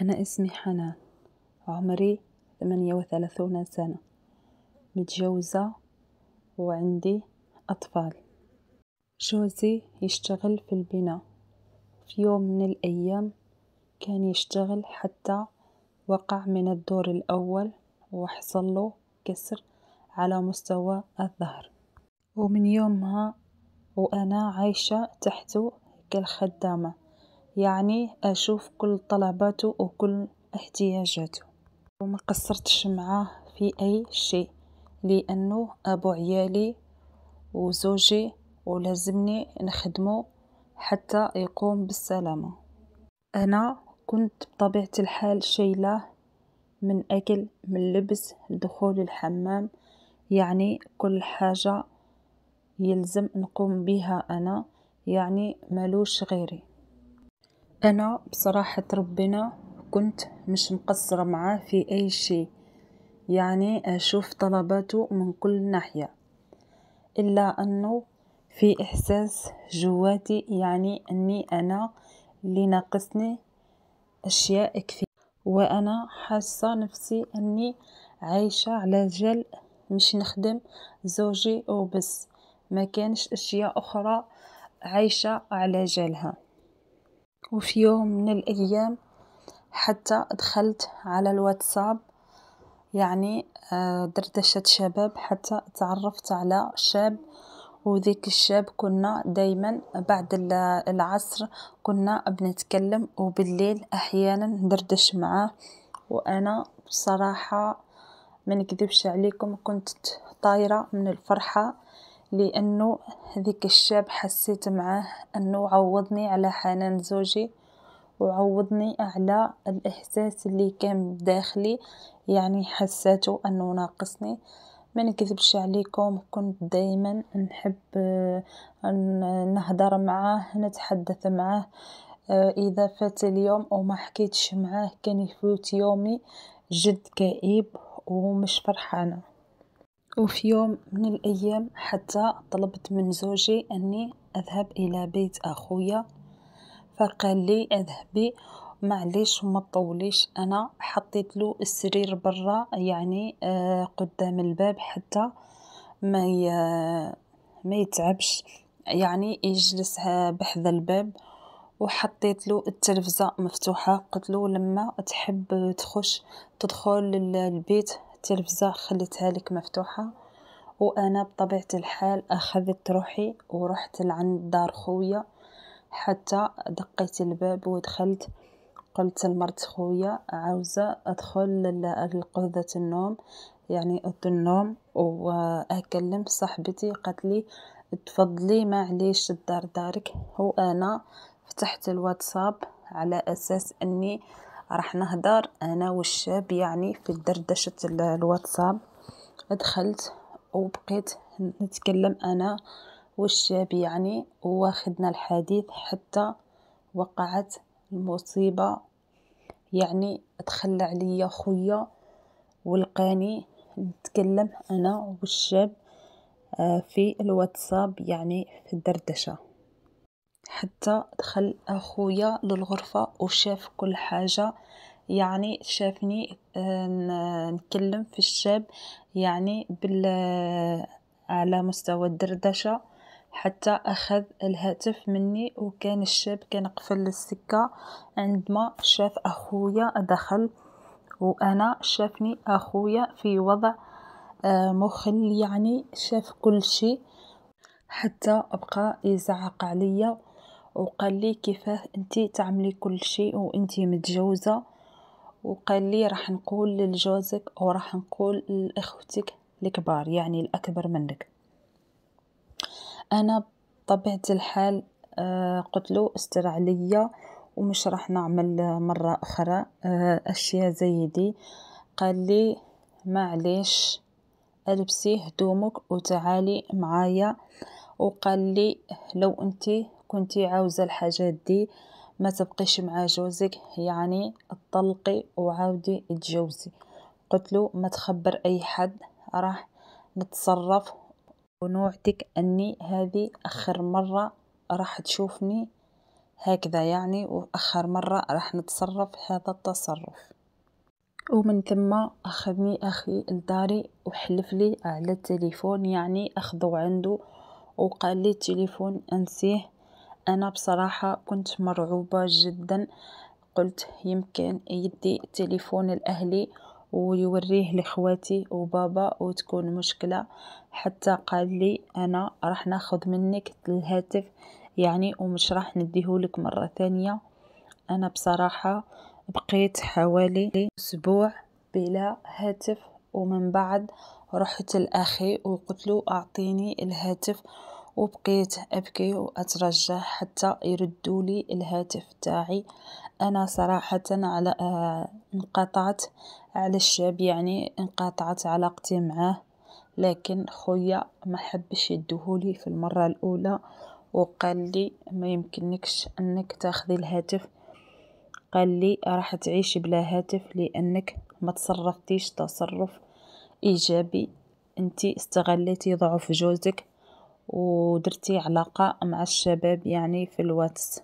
أنا اسمي حنان عمري ثمانية وثلاثون سنة متجوزة وعندي أطفال. جوزي يشتغل في البناء. في يوم من الأيام كان يشتغل حتى وقع من الدور الأول وحصله كسر على مستوى الظهر. ومن يومها وأنا عايشة تحته كالخدامة. يعني أشوف كل طلباته وكل احتياجاته. وما قصرتش معاه في أي شيء لأنه أبو عيالي وزوجي ولازمني نخدمه حتى يقوم بالسلامة. أنا كنت بطبيعة الحال شايلاه من أكل من لبس لدخول الحمام يعني كل حاجة يلزم نقوم بها أنا يعني ملوش غيري. أنا بصراحة ربنا كنت مش مقصرة معاه في أي شي يعني أشوف طلباته من كل ناحية. إلا أنه في إحساس جواتي يعني أني أنا اللي ناقصني أشياء كثير وأنا حاسة نفسي أني عايشة على جل مش نخدم زوجي وبس. ما كانش أشياء أخرى عايشة على جالها. وفي يوم من الأيام حتى دخلت على الواتساب يعني آه، دردشة شباب حتى تعرفت على شاب وذيك الشاب كنا دايما بعد العصر كنا بنتكلم وبالليل أحيانا ندردش معاه. وأنا بصراحة ما نكذبش عليكم كنت طايرة من الفرحة. لأنه هذيك الشاب حسيت معاه أنه عوضني على حنان زوجي وعوضني على الإحساس اللي كان بداخلي يعني حسيته أنه ناقصني. ما نكذبش عليكم كنت دايما نحب أن نهدر معاه نتحدث معاه. إذا فات اليوم وما حكيتش معاه كان يفوت يومي جد كئيب ومش فرحانة. وفي يوم من الأيام حتى طلبت من زوجي أني أذهب إلى بيت أخويا فقال لي أذهبي معليش وما تطوليش أنا حطيت له السرير برا يعني آه قدام الباب حتى ما ما يتعبش يعني يجلس بحذا الباب وحطيت له التلفزة مفتوحة قلت له لما تحب تخش تدخل للبيت التلفزة خليتها لك مفتوحة وأنا بطبيعة الحال أخذت روحي ورحت لعند دار خويا. حتى دقيت الباب ودخلت قلت لمرت خويا عاوزة أدخل لقوذة النوم؟ يعني أوضة النوم وأكلم صاحبتي قالت لي تفضلي معليش الدار دارك. وأنا فتحت الواتساب على أساس إني راح نهدر. أنا والشاب يعني في دردشة الواتساب. دخلت وبقيت نتكلم أنا والشاب يعني واخدنا الحديث حتى وقعت المصيبة. يعني تخلى عليا خويا ولقاني نتكلم أنا والشاب آه، في الواتساب يعني في الدردشة. حتى دخل أخويا للغرفة وشاف كل حاجة. يعني شافني آه، نتكلم في الشاب يعني بال على مستوى الدردشة. حتى أخذ الهاتف مني وكان الشاب كان قفل السكة. عندما شاف أخويا دخل وأنا شافني أخويا في وضع آه، مخل يعني شاف كل شيء. حتى بقى يزعق عليا وقال لي كيفاه انتي تعملي كل شيء وانتي متجوزة. وقال لي راح نقول لجوزك وراح نقول لاخوتك الكبار يعني الأكبر منك. أنا بطبيعة الحال آه، قلت له استر عليا ومش راح نعمل مرة أخرى آه، أشياء زي دي. قال لي معليش ألبسي هدومك وتعالي معايا. وقال لي لو انتي كنتي عاوزة الحاجات دي ما تبقيش مع جوزك. يعني اطلقي وعاودي تجوزي قلت له ما تخبر أي حد راح نتصرف. ونوعدك أني هذه آخر مرة راح تشوفني هكذا يعني وآخر مرة راح نتصرف هذا التصرف. ومن ثم أخذني أخي لداري وحلف لي على التليفون يعني أخذه عنده وقال لي التليفون أنسيه. أنا بصراحة كنت مرعوبة جدا. قلت يمكن يدي تليفون الأهلي ويوريه لخواتي وبابا وتكون مشكلة. حتى قال لي أنا راح ناخذ منك الهاتف يعني ومش راح نديهولك مرة ثانية. أنا بصراحة بقيت حوالي أسبوع بلا هاتف ومن بعد رحت لأخي وقلت له أعطيني الهاتف وبقيت أبكي وأترجى حتى يردوا لي الهاتف تاعي. أنا صراحة على آه انقطعت على الشاب يعني انقطعت علاقتي معاه. لكن خويا ما حبش يدهولي في المرة الأولى وقال لي ما يمكنكش أنك تاخذي الهاتف. قال لي راح تعيش بلا هاتف لأنك ما تصرفتيش تصرف إيجابي. انتي استغليتي ضعف جوزك ودرتي علاقة مع الشباب يعني في الواتس.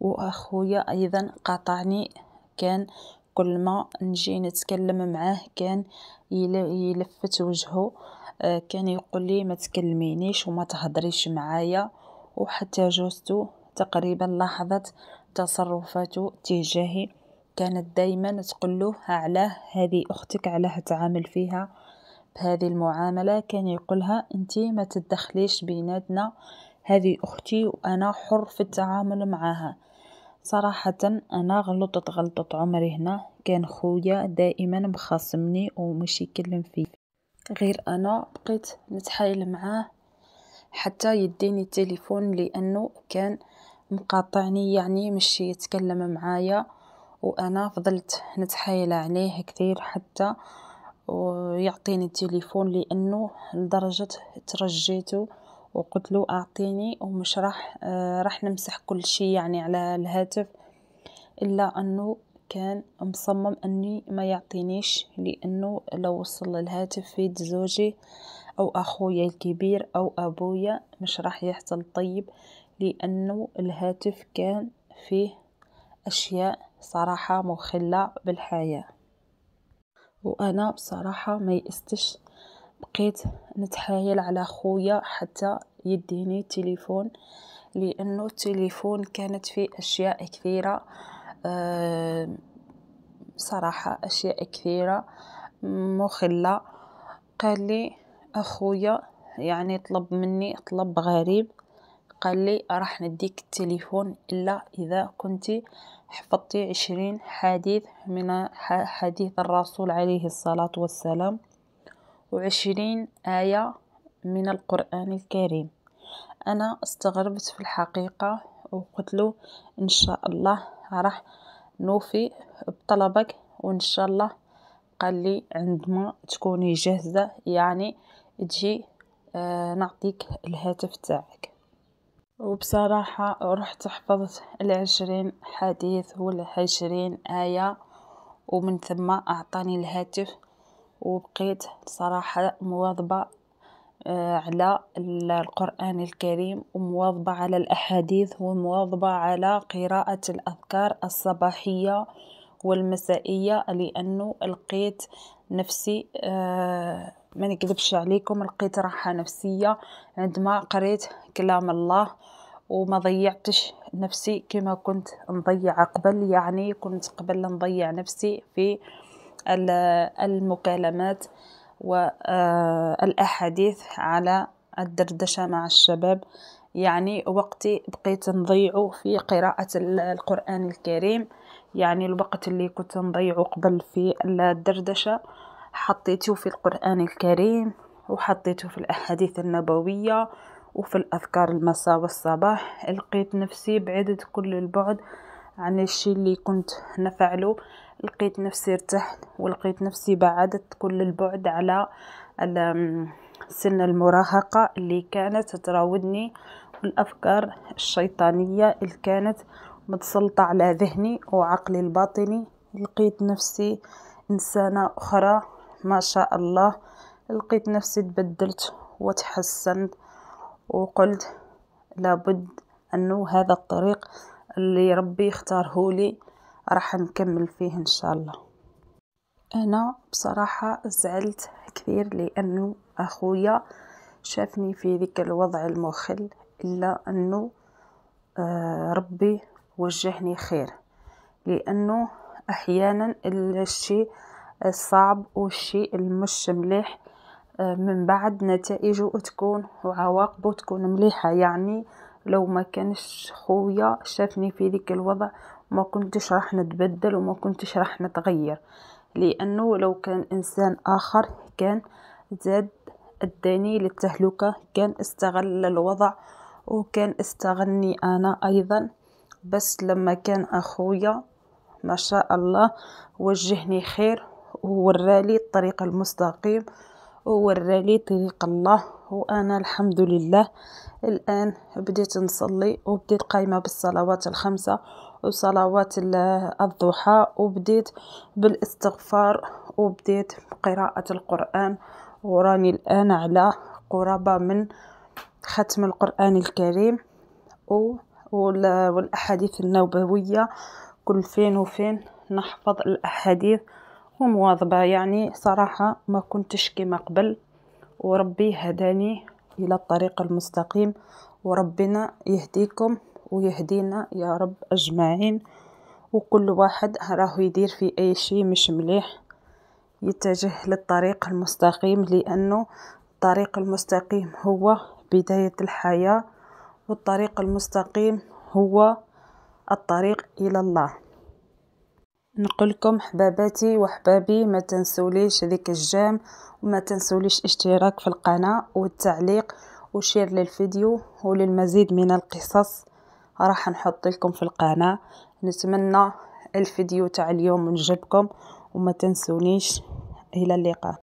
وأخويا أيضا قاطعني كان كل ما نجي نتكلم معاه كان يلفت وجهه. آه، كان يقول لي ما تكلمينيش وما تهضريش معايا. وحتى جوزتو تقريبا لاحظت تصرفاته تجاهي. كانت دايما تقول له علاه هذه أختك علاه تعامل فيها. بهذه المعاملة كان يقولها انتي ما تدخليش بيناتنا هذه أختي وأنا حر في التعامل معها. صراحة أنا غلطت غلطة عمري هنا كان خويا دائما مخاصمني ومش يكلم فيه. غير أنا بقيت نتحايل معاه حتى يديني التليفون لأنه كان مقاطعني يعني مش يتكلم معايا وأنا فضلت نتحايل عليه كثير حتى ويعطيني التليفون لأنه لدرجة ترجيته وقلت له أعطيني ومش راح آه راح نمسح كل شي يعني على الهاتف إلا أنه كان مصمم أني ما يعطينيش لأنه لو وصل الهاتف في يد زوجي أو أخويا الكبير أو أبويا مش راح يحصل طيب لأنه الهاتف كان فيه أشياء صراحة مخلة بالحياة. وأنا بصراحة ما يئستش بقيت نتحايل على خويا حتى يديني تليفون لأنه التليفون كانت فيه أشياء كثيرة أه صراحة أشياء كثيرة مخلة. قال لي أخويا يعني طلب مني طلب غريب قال لي راح نديك التليفون إلا إذا كنتي حفظتي عشرين حديث من حديث الرسول عليه الصلاة والسلام وعشرين آية من القرآن الكريم. أنا استغربت في الحقيقة وقلت له إن شاء الله راح نوفي بطلبك وإن شاء الله قال لي عندما تكوني جاهزة يعني تجي آه نعطيك الهاتف تاعك. وبصراحة رحت حفظت العشرين حديث والعشرين آية ومن ثم أعطاني الهاتف وبقيت صراحة مواظبة آه، على القرآن الكريم ومواظبة على الأحاديث ومواظبة على قراءة الأذكار الصباحية والمسائية لأنه لقيت نفسي آه، ما نكذبش عليكم لقيت راحة نفسية. عندما قريت كلام الله وما ضيعتش نفسي كما كنت نضيع قبل يعني كنت قبل نضيع نفسي في المكالمات والأحاديث على الدردشة مع الشباب. يعني وقتي بقيت نضيعه في قراءة القرآن الكريم. يعني الوقت اللي كنت نضيعه قبل في الدردشة. حطيته في القرآن الكريم وحطيته في الأحاديث النبوية وفي الأذكار المساء والصباح. لقيت نفسي بعدت كل البعد عن الشي اللي كنت نفعله. لقيت نفسي ارتحت ولقيت نفسي بعدت كل البعد على سن المراهقة اللي كانت تراودني والأفكار الشيطانية اللي كانت متسلطة على ذهني وعقلي الباطني. لقيت نفسي إنسانة أخرى ما شاء الله. لقيت نفسي تبدلت وتحسنت وقلت لابد أنه هذا الطريق اللي ربي اختاره لي راح نكمل فيه إن شاء الله. أنا بصراحة زعلت كثير لأنه أخويا شافني في ذيك الوضع المخل إلا أنه آه، ربي وجهني خير. لأنه أحيانا الشيء الصعب والشيء المش مليح آه، من بعد نتائجه تكون وعواقبه تكون مليحة. يعني لو ما كانش خويا شافني في ذيك الوضع ما كنتش راح نتبدل وما كنتش راح نتغير. لأنه لو كان إنسان آخر كان زاد أداني للتهلكة كان استغل الوضع وكان استغلني أنا أيضا. بس لما كان أخويا ما شاء الله وجهني خير وورالي الطريق المستقيم وورالي طريق الله وأنا الحمد لله. الآن بديت نصلي وبديت قايمة بالصلوات الخمسة وصلوات الضحى وبديت بالإستغفار وبديت بقراءة القرآن. وراني الآن على قرابة من ختم القرآن الكريم والأحاديث النبوية كل فين وفين نحفظ الأحاديث. ومواظبة يعني صراحة ما كنتش كما قبل وربي هداني إلى الطريق المستقيم وربنا يهديكم ويهدينا يا رب أجمعين. وكل واحد راه يدير في أي شيء مش مليح يتجه للطريق المستقيم لأنه الطريق المستقيم هو بداية الحياة والطريق المستقيم هو الطريق إلى الله. نقولكم حباباتي وحبابي ما تنسوليش ذيك ال j'aime وما تنسوليش اشتراك في القناة والتعليق و share للفيديو وللمزيد من القصص. راح نحط لكم في القناة. نتمنى الفيديو تاع اليوم نجبكم وما تنسونيش. إلى اللقاء.